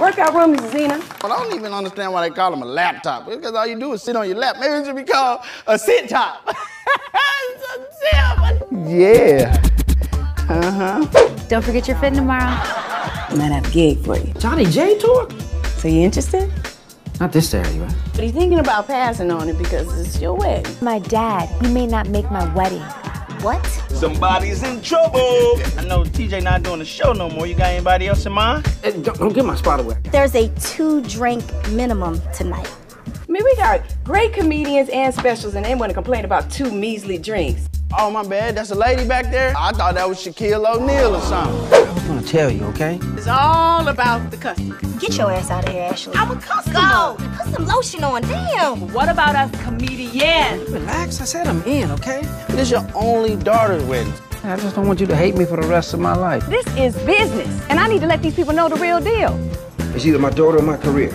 Workout room, Mrs. Zena. Well, I don't even understand why they call them a laptop. Because all you do is sit on your lap. Maybe it should be called a sit top. yeah. Uh huh. Don't forget your fitting tomorrow. I might have a gig for you. Johnny J tour? So you interested? Not this area, right? But he's thinking about passing on it because it's your wedding. My dad, he may not make my wedding. What? Somebody's in trouble. I know TeeJay not doing the show no more. You got anybody else in mind? Hey, don't, don't get my spot away. There's a two drink minimum tonight. I mean, we got great comedians and specials, and they want to complain about two measly drinks. Oh, my bad. That's a lady back there? I thought that was Shaquille O'Neal or something. I was gonna tell you, okay? It's all about the customer. Get your ass out of here, Ashley. I'm a customer. Go. Put some lotion on. Damn. What about us comedians? Relax, I said I'm in, okay? This is your only daughter's wedding. I just don't want you to hate me for the rest of my life. This is business, and I need to let these people know the real deal. It's either my daughter or my career.